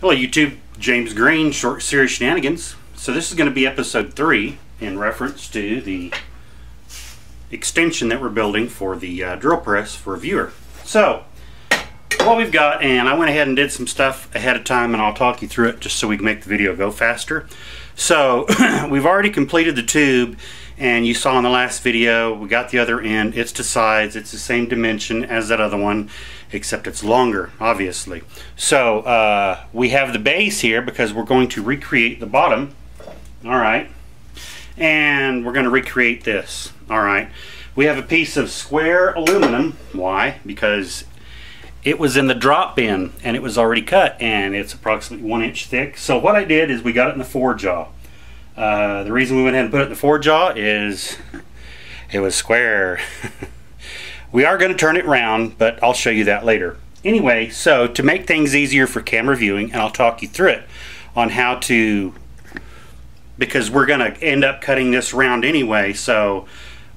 Hello YouTube, James Green, Short Serious Shenanigans. So this is going to be episode 3 in reference to the extension that we're building for the uh, drill press for a viewer. So, what we've got, and I went ahead and did some stuff ahead of time and I'll talk you through it just so we can make the video go faster. So, we've already completed the tube and you saw in the last video we got the other end it's to size it's the same dimension as that other one except it's longer obviously. So uh, we have the base here because we're going to recreate the bottom. All right. And we're going to recreate this. All right. We have a piece of square aluminum. Why? Because it was in the drop bin and it was already cut and it's approximately one inch thick. So what I did is we got it in the four jaw. Uh, the reason we went ahead and put it in the four jaw is it was square. we are going to turn it round, but I'll show you that later. Anyway, so to make things easier for camera viewing, and I'll talk you through it on how to, because we're going to end up cutting this round anyway, so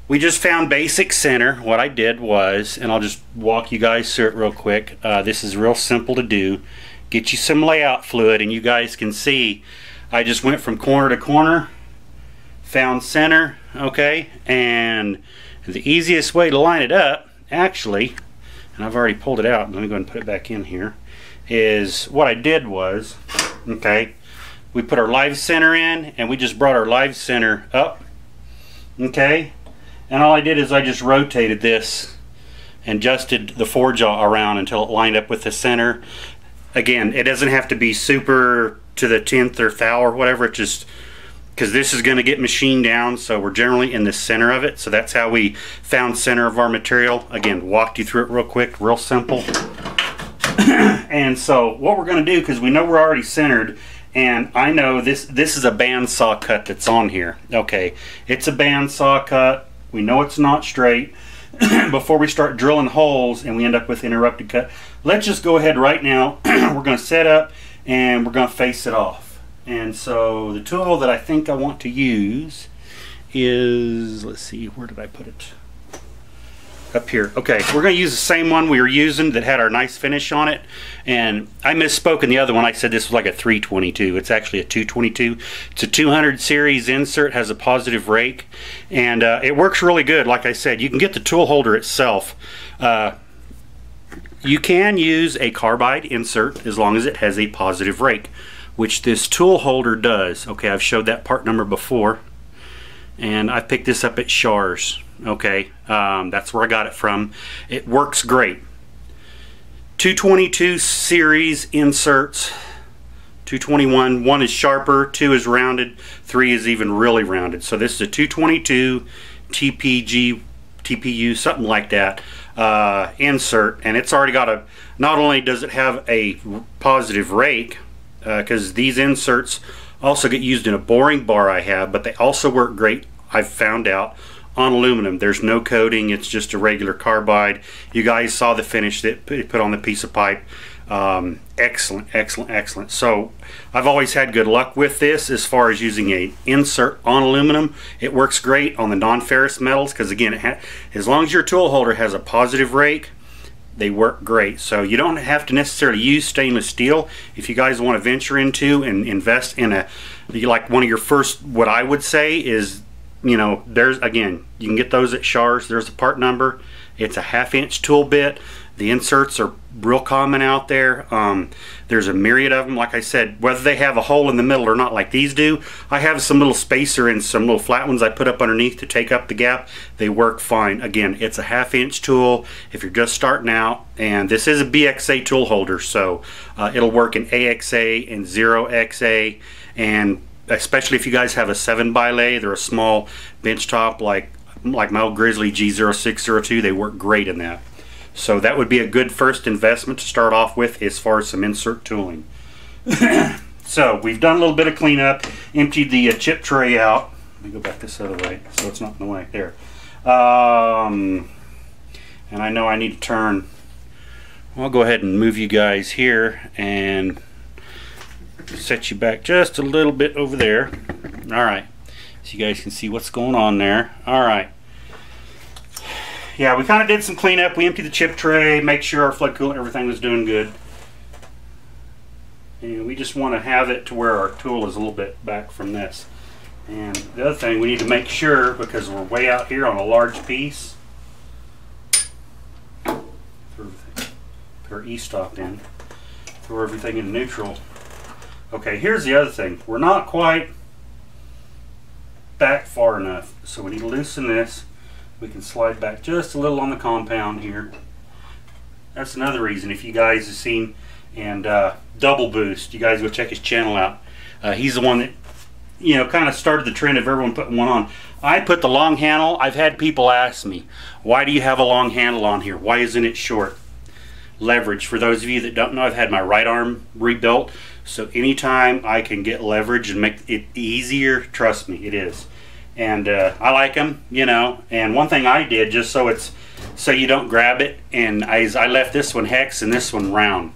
we just found basic center. What I did was, and I'll just walk you guys through it real quick. Uh, this is real simple to do. Get you some layout fluid, and you guys can see I just went from corner to corner, found center, okay, and the easiest way to line it up, actually, and I've already pulled it out, let me go and put it back in here, is what I did was, okay, we put our live center in and we just brought our live center up, okay, and all I did is I just rotated this and adjusted the four jaw around until it lined up with the center. Again, it doesn't have to be super to the 10th or thou or whatever it just because this is going to get machined down so we're generally in the center of it. So that's how we found center of our material. Again walked you through it real quick real simple. And so what we're going to do because we know we're already centered and I know this this is a bandsaw cut that's on here okay? It's a bandsaw cut. We know it's not straight. Before we start drilling holes and we end up with interrupted cut let's just go ahead right now. We're going to set up and we're going to face it off. And so the tool that I think I want to use is, let's see, where did I put it? Up here. Okay, we're going to use the same one we were using that had our nice finish on it. And I misspoke in the other one. I said this was like a 322. It's actually a 222. It's a 200 series insert, has a positive rake. And uh, it works really good. Like I said, you can get the tool holder itself. Uh, you can use a carbide insert as long as it has a positive rake, which this tool holder does. Okay, I've showed that part number before, and I picked this up at Shars. Okay, um, that's where I got it from. It works great. 222 series inserts. 221, one is sharper, two is rounded, three is even really rounded. So this is a 222 TPG, TPU, something like that uh, insert and it's already got a not only does it have a positive rake because uh, these inserts also get used in a boring bar I have but they also work great I've found out on aluminum there's no coating it's just a regular carbide you guys saw the finish that it put on the piece of pipe um, excellent, excellent, excellent. So I've always had good luck with this as far as using a insert on aluminum. It works great on the non-ferrous metals because again, as long as your tool holder has a positive rake, they work great. So you don't have to necessarily use stainless steel. If you guys want to venture into and invest in a, like one of your first, what I would say is, you know, there's, again, you can get those at Shars. There's a part number. It's a half inch tool bit. The inserts are real common out there. Um, there's a myriad of them. Like I said, whether they have a hole in the middle or not like these do, I have some little spacer and some little flat ones I put up underneath to take up the gap. They work fine. Again, it's a half inch tool if you're just starting out. And this is a BXA tool holder, so uh, it'll work in AXA and 0XA. And especially if you guys have a 7 by lay they're a small bench top like, like my old Grizzly G0602, they work great in that. So that would be a good first investment to start off with as far as some insert tooling. so we've done a little bit of cleanup, emptied the uh, chip tray out. Let me go back this other way so it's not in the way. There. Um, and I know I need to turn. I'll go ahead and move you guys here and set you back just a little bit over there. All right. So you guys can see what's going on there. All right yeah, we kind of did some cleanup. We emptied the chip tray, make sure our flood coolant, everything was doing good. And we just want to have it to where our tool is a little bit back from this. And the other thing we need to make sure, because we're way out here on a large piece, throw our e-stop in, throw everything in neutral. Okay, here's the other thing. We're not quite back far enough, so we need to loosen this. We can slide back just a little on the compound here. That's another reason if you guys have seen and uh, Double Boost, you guys go check his channel out. Uh, he's the one that you know, kind of started the trend of everyone putting one on. I put the long handle. I've had people ask me, why do you have a long handle on here? Why isn't it short? Leverage. For those of you that don't know, I've had my right arm rebuilt. So anytime I can get leverage and make it easier, trust me, it is. And uh, I like them, you know. And one thing I did, just so it's so you don't grab it, and I, I left this one hex and this one round.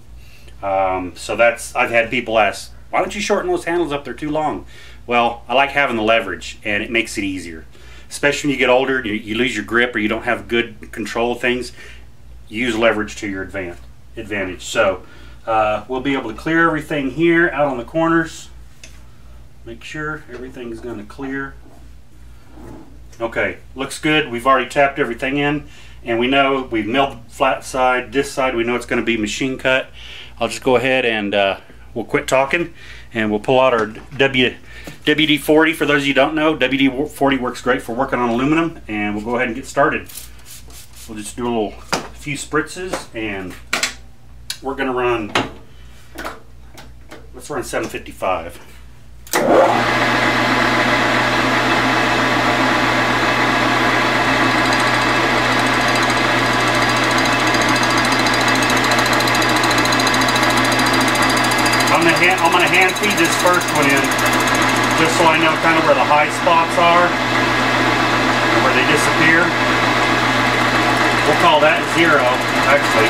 Um, so that's I've had people ask, why don't you shorten those handles up? They're too long. Well, I like having the leverage and it makes it easier. Especially when you get older, you, you lose your grip or you don't have good control of things, use leverage to your advantage. So uh, we'll be able to clear everything here out on the corners. Make sure everything's going to clear. Okay, looks good. We've already tapped everything in and we know we've milled flat side. This side we know it's going to be machine cut. I'll just go ahead and uh, we'll quit talking and we'll pull out our W WD-40, for those of you don't know, WD-40 works great for working on aluminum, and we'll go ahead and get started. We'll just do a little few spritzes, and we're going to run, let's run 755. Hand, I'm gonna hand feed this first one in, just so I know kind of where the high spots are, where they disappear. We'll call that zero, actually.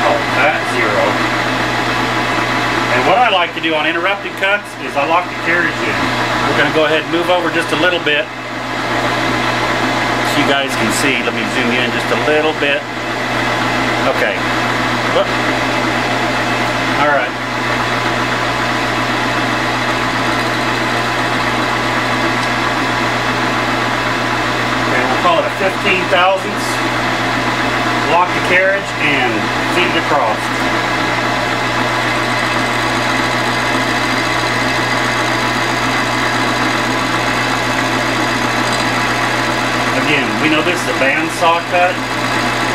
Call that zero. And what I like to do on interrupted cuts is I lock the carriage in. We're gonna go ahead and move over just a little bit so you guys can see. Let me zoom in just a little bit. Okay. Whoop. All right. Okay, we'll call it a 15 thousandths. Lock the carriage and feed it across. Again, we know this is a bandsaw cut,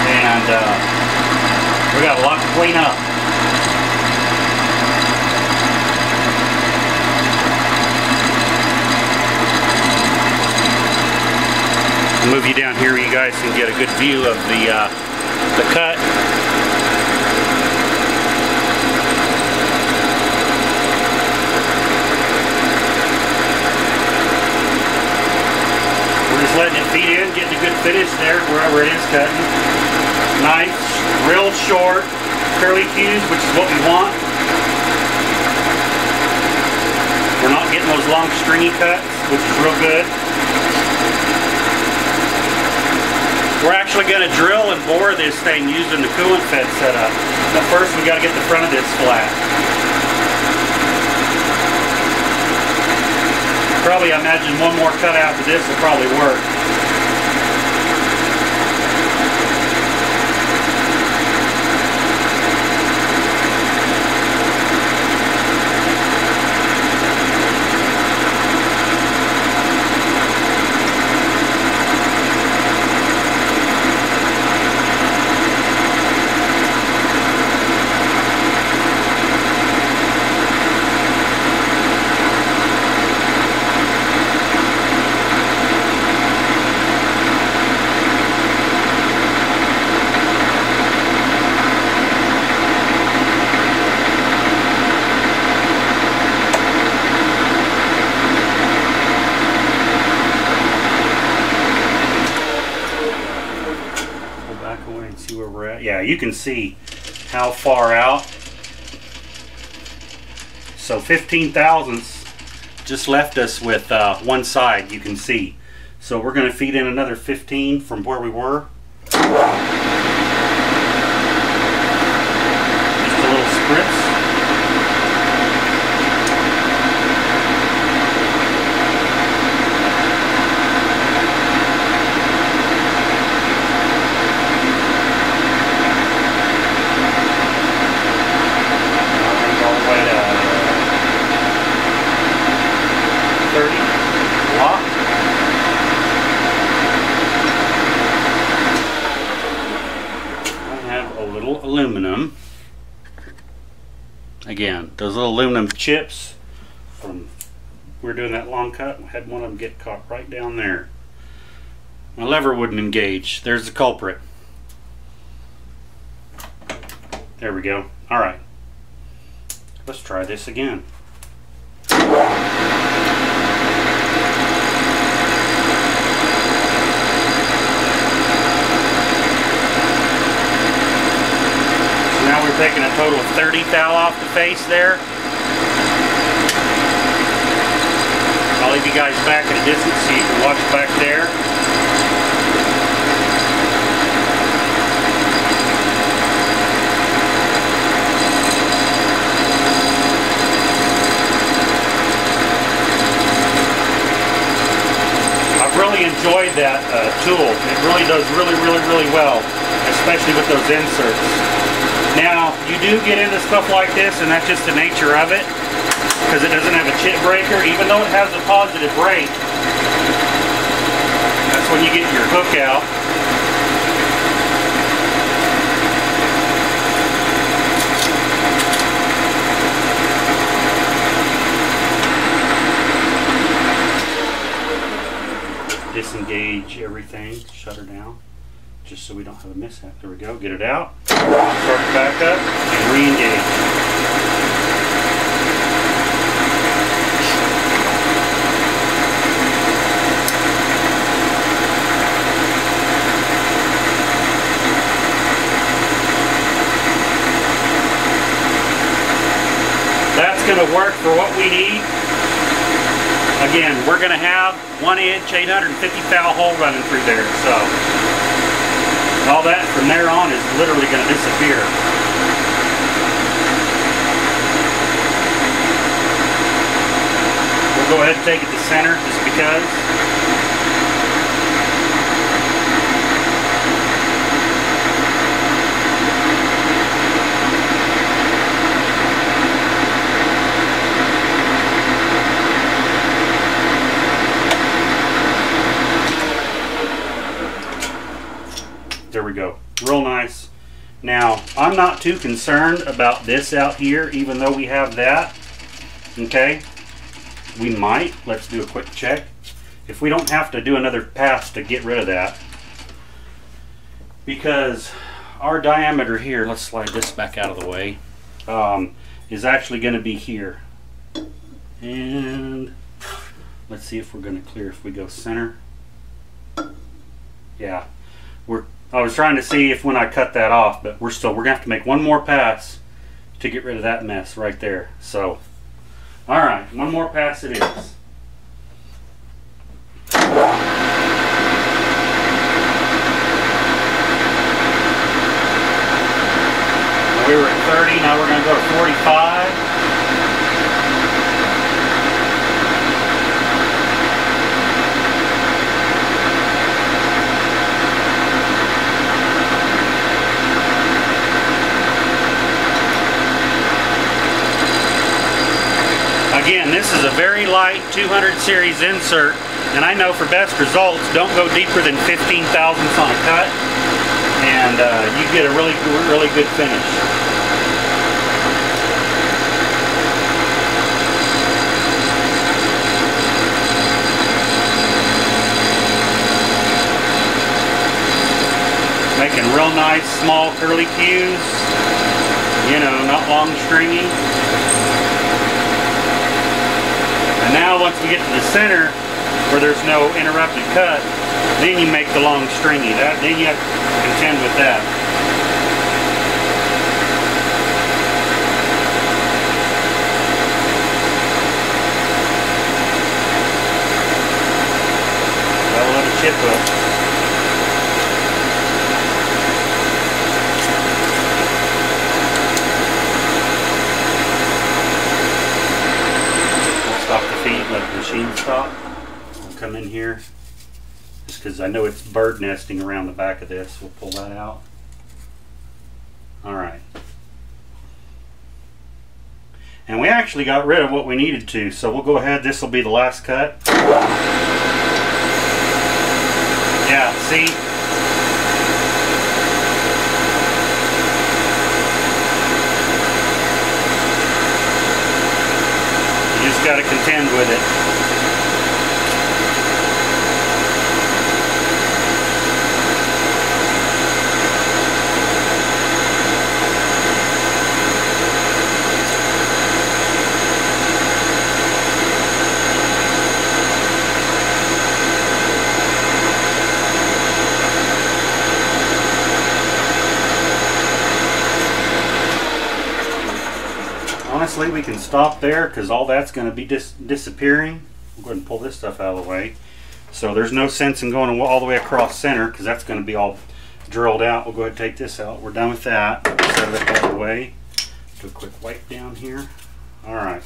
and uh, we got a lot to clean up. I'll move you down here you guys can get a good view of the, uh, the cut. We're just letting it feed in, getting a good finish there wherever it is cutting nice, real short curly cues, which is what we want. We're not getting those long stringy cuts, which is real good. We're actually going to drill and bore this thing using the coolant fed setup. But first we got to get the front of this flat. Probably I imagine one more cut after this will probably work. you can see how far out. So 15 thousandths just left us with uh, one side, you can see. So we're going to feed in another 15 from where we were. little aluminum. Again, those little aluminum chips from we are doing that long cut. had one of them get caught right down there. My lever wouldn't engage. There's the culprit. There we go. All right. Let's try this again. Now we're taking a total of 30 thou off the face there. Leave you guys back at a distance so you can watch back there. I've really enjoyed that uh, tool. It really does really, really, really well, especially with those inserts. Now, you do get into stuff like this, and that's just the nature of it, because it doesn't have a chip breaker, even though it has a positive rake. That's when you get your hook out. disengage everything, shut her down just so we don't have a mishap. There we go. Get it out. Start it back up and re-engage. That's going to work for what we need. Again, we're going to have one inch 850 thou hole running through there. So all that from there on is literally going to disappear. We'll go ahead and take it to center just because. There we go. Real nice. Now, I'm not too concerned about this out here, even though we have that. Okay? We might. Let's do a quick check. If we don't have to do another pass to get rid of that. Because our diameter here, let's slide this back out of the way, um, is actually going to be here. And let's see if we're going to clear if we go center. Yeah, we're I was trying to see if when I cut that off, but we're still, we're gonna have to make one more pass to get rid of that mess right there. So, all right, one more pass it is. We were at 30, now we're gonna go to 45. Again, this is a very light 200 series insert, and I know for best results, don't go deeper than 15 thousandths on a cut, and uh, you get a really, really good finish. Making real nice small curly cues, you know, not long stringy. And now once we get to the center, where there's no interrupted cut, then you make the long stringy. That, then you have to contend with that. Let a chip. machine stop. I'll come in here just because I know it's bird nesting around the back of this. We'll pull that out. All right. And we actually got rid of what we needed to, so we'll go ahead. This will be the last cut. Yeah, see? You just got to contend with it. We can stop there because all that's going to be dis disappearing. We'll go ahead and pull this stuff out of the way. So there's no sense in going all the way across center because that's going to be all drilled out. We'll go ahead and take this out. We're done with that. Set it out of the way. Do a quick wipe down here. All right.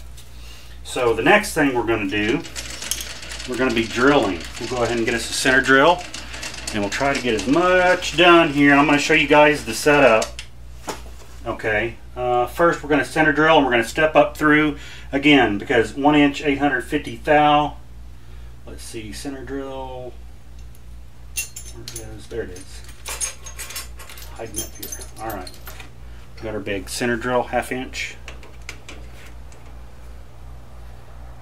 So the next thing we're going to do, we're going to be drilling. We'll go ahead and get us a center drill and we'll try to get as much done here. I'm going to show you guys the setup. Okay, uh, first we're going to center drill and we're going to step up through again because 1 inch 850 thou. Let's see, center drill. Where it is? There it is. Hiding up here. Alright. Got our big center drill, half inch.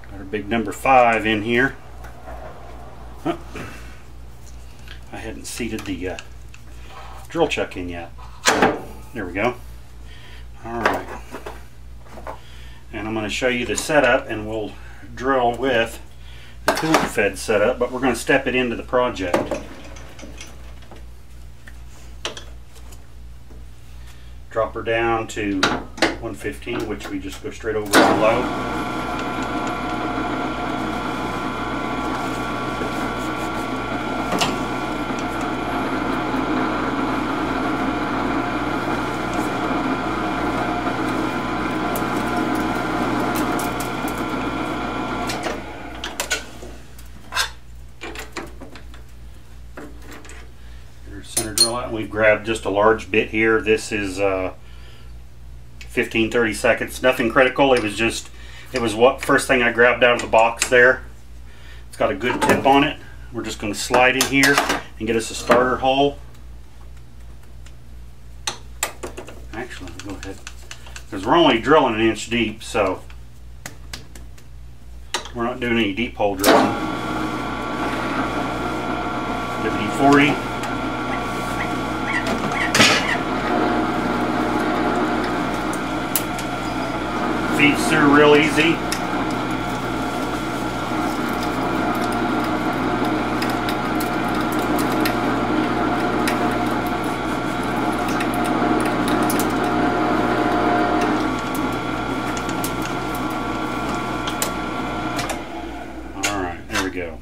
Got our big number 5 in here. Oh. I hadn't seated the uh, drill chuck in yet. There we go. Alright. And I'm going to show you the setup and we'll drill with the coolant fed setup, but we're going to step it into the project. Drop her down to 115, which we just go straight over below. We've grabbed just a large bit here. This is uh, 15, 30 seconds. Nothing critical. It was just, it was what first thing I grabbed out of the box there. It's got a good tip on it. We're just going to slide in here and get us a starter hole. Actually, go ahead. Because we're only drilling an inch deep, so we're not doing any deep hole drilling. WD-40. Feeds through real easy. Alright, there we go.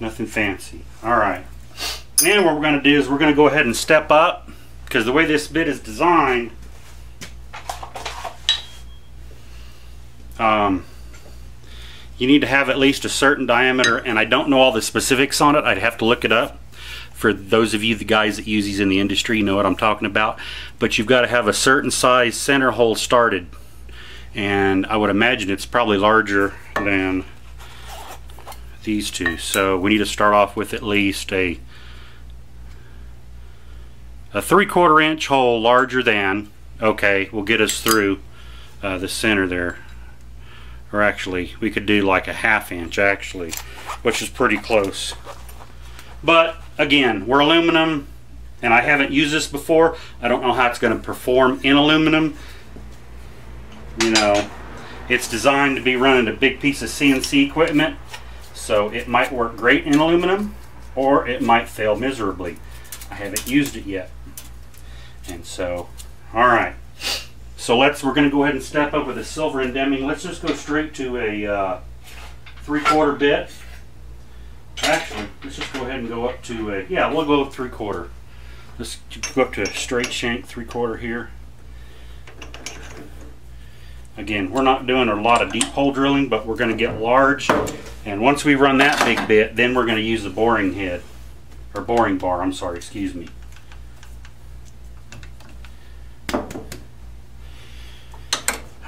Nothing fancy. Alright. And what we're going to do is we're going to go ahead and step up because the way this bit is designed Um, you need to have at least a certain diameter, and I don't know all the specifics on it. I'd have to look it up. For those of you, the guys that use these in the industry, you know what I'm talking about. But you've got to have a certain size center hole started. And I would imagine it's probably larger than these two. So we need to start off with at least a a three quarter inch hole larger than okay will get us through uh, the center there or actually we could do like a half inch actually which is pretty close. But again we're aluminum and I haven't used this before. I don't know how it's going to perform in aluminum. You know it's designed to be running a big piece of CNC equipment so it might work great in aluminum or it might fail miserably. I haven't used it yet. And so alright so let's, we're going to go ahead and step up with a silver and Deming. Let's just go straight to a uh, three quarter bit. Actually, let's just go ahead and go up to a, yeah, we'll go three quarter. Let's go up to a straight shank three quarter here. Again, we're not doing a lot of deep hole drilling, but we're going to get large. And once we run that big bit, then we're going to use the boring head, or boring bar, I'm sorry, excuse me.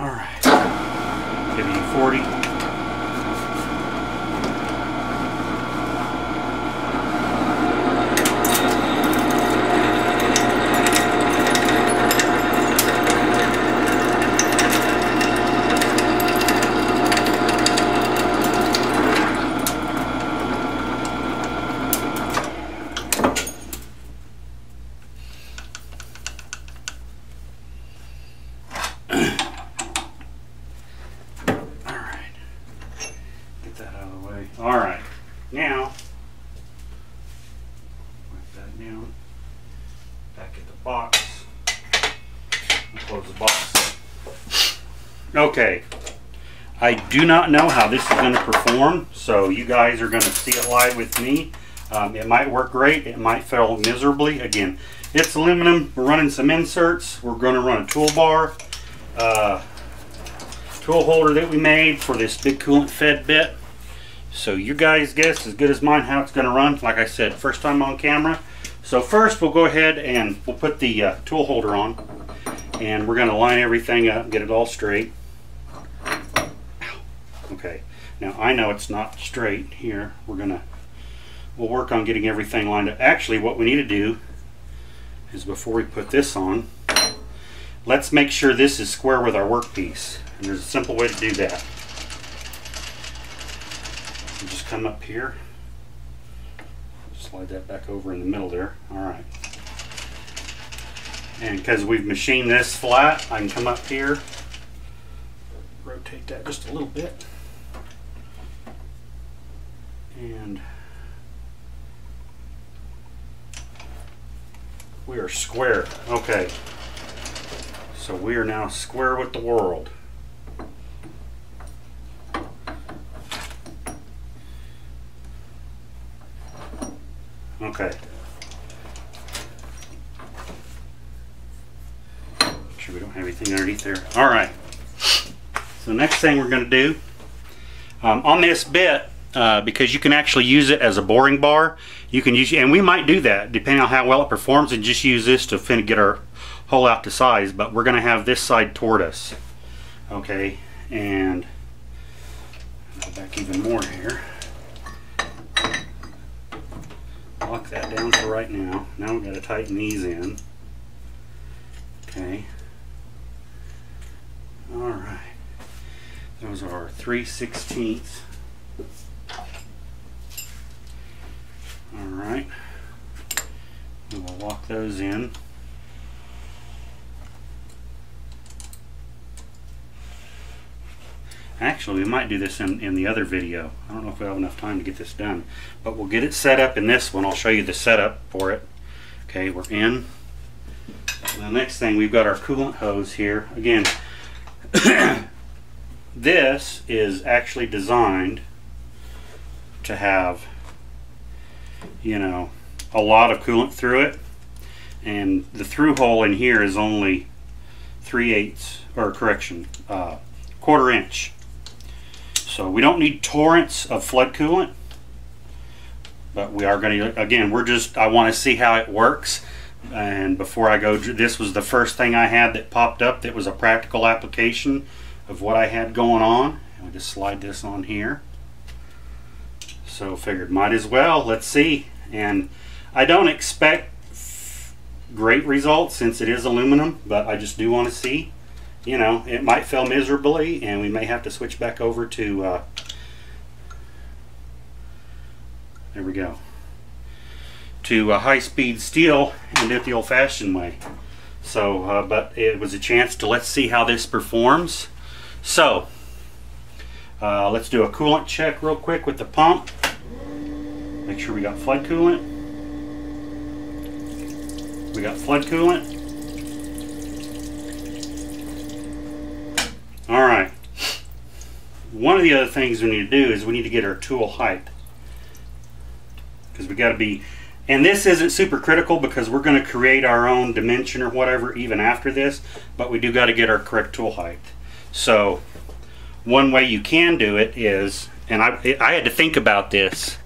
All right. Give you 40. box. Close the box. Okay. I do not know how this is going to perform, so you guys are going to see it live with me. Um, it might work great. It might fail miserably. Again, it's aluminum. We're running some inserts. We're going to run a toolbar, uh, tool holder that we made for this big coolant fed bit. So you guys guess as good as mine how it's going to run. Like I said, first time on camera. So first we'll go ahead and we'll put the uh, tool holder on and we're going to line everything up, get it all straight. Okay, now I know it's not straight here. We're going to, we'll work on getting everything lined up. Actually, what we need to do is before we put this on, let's make sure this is square with our workpiece. And there's a simple way to do that. Just come up here, slide that back over in the middle there. All right. And because we've machined this flat, I can come up here, rotate that just a little bit. And we are square. Okay. So we are now square with the world. Okay. Make sure we don't have anything underneath there. All right. So next thing we're going to do, um, on this bit, uh, because you can actually use it as a boring bar, you can use, and we might do that depending on how well it performs and just use this to get our hole out to size, but we're going to have this side toward us. Okay, and back even more here. lock that down for right now. Now we've got to tighten these in. 3 16 all right All right, we will lock those in. Actually, we might do this in, in the other video. I don't know if we have enough time to get this done, but we'll get it set up in this one. I'll show you the setup for it. Okay, we're in. The next thing, we've got our coolant hose here. Again, this is actually designed to have, you know, a lot of coolant through it. And the through hole in here is only 3 eighths, or correction, uh, quarter inch. So we don't need torrents of flood coolant, but we are going to, again, we're just, I want to see how it works. And before I go, this was the first thing I had that popped up that was a practical application of what I had going on. And we just slide this on here. So figured might as well, let's see. And I don't expect great results since it is aluminum, but I just do want to see you know, it might fail miserably and we may have to switch back over to, uh, there we go, to a high-speed steel and do it the old-fashioned way. So, uh, but it was a chance to let's see how this performs. So, uh, let's do a coolant check real quick with the pump. Make sure we got flood coolant. We got flood coolant. All right. One of the other things we need to do is we need to get our tool height. Because we got to be, and this isn't super critical because we're going to create our own dimension or whatever even after this, but we do got to get our correct tool height. So one way you can do it is, and I, I had to think about this,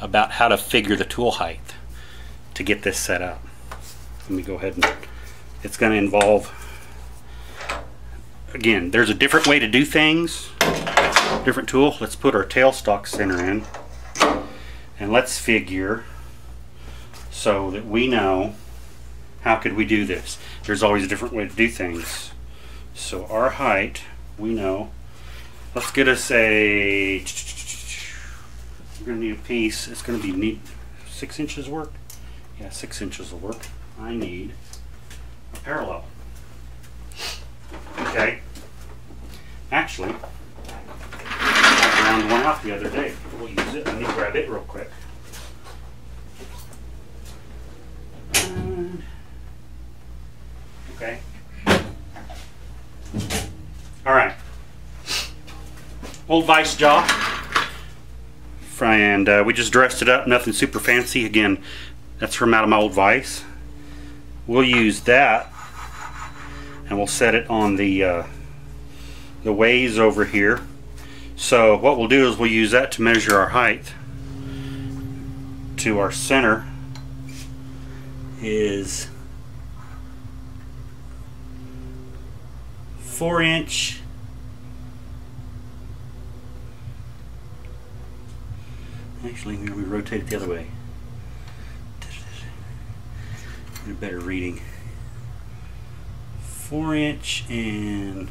about how to figure the tool height to get this set up. Let me go ahead and, it's going to involve again, there's a different way to do things. Different tool. Let's put our tailstock center in. And let's figure so that we know how could we do this. There's always a different way to do things. So our height, we know. Let's get us a, we're gonna need a piece. It's gonna be need six inches work. Yeah, six inches will work. I need a parallel. Okay. Actually, I ground one out the other day. We'll use it. Let me grab it real quick. Okay. All right. Old vice jaw. And uh, we just dressed it up, nothing super fancy. Again, that's from out of my old vise. We'll use that and we'll set it on the uh, the ways over here. So what we'll do is we'll use that to measure our height to our center is four inch. Actually me rotate it the other way. A better reading. Four inch and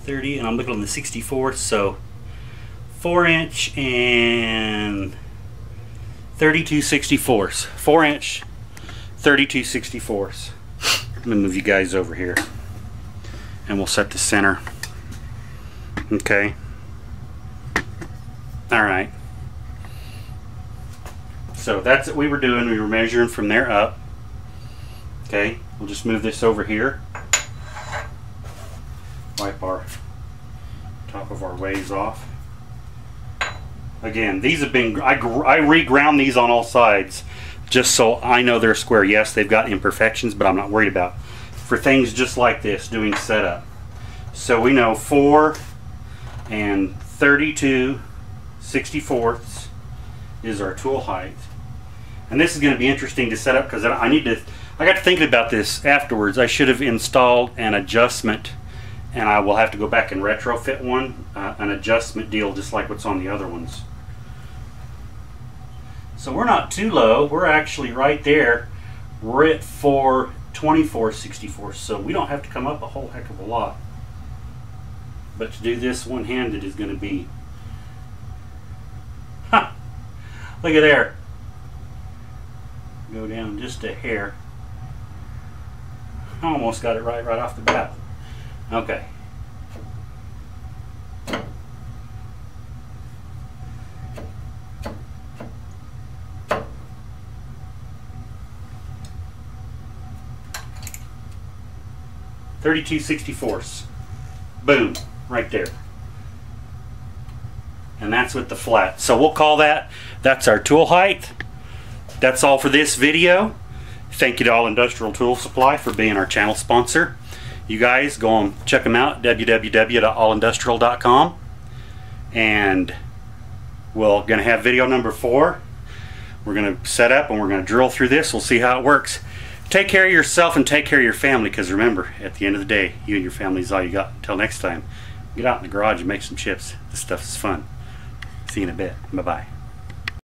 thirty and I'm looking on the 64 so four inch and 32 64s. Four inch 32 64s. I'm gonna move you guys over here and we'll set the center. Okay. All right. So that's what we were doing. We were measuring from there up. Okay. We'll just move this over here. Wipe our top of our ways off. Again, these have been, I, I reground these on all sides just so I know they're square. Yes, they've got imperfections, but I'm not worried about for things just like this, doing setup. So we know 4 and 32 64ths is our tool height. And this is going to be interesting to set up because I need to, I got to thinking about this afterwards. I should have installed an adjustment and I will have to go back and retrofit one, uh, an adjustment deal just like what's on the other ones. So we're not too low. We're actually right there. We're at 424.64, so we don't have to come up a whole heck of a lot. But to do this one-handed is going to be... Ha! Look at there. Go down just a hair. I almost got it right right off the bat. Okay. 32 64ths. Boom, right there. And that's with the flat. So we'll call that, that's our tool height. That's all for this video. Thank you to All Industrial Tool Supply for being our channel sponsor. You guys go and check them out, www.allindustrial.com. And we're to have video number four. We're to set up and we're to drill through this. We'll see how it works take care of yourself and take care of your family because remember, at the end of the day, you and your family is all you got. Until next time, get out in the garage and make some chips. This stuff is fun. See you in a bit. Bye-bye.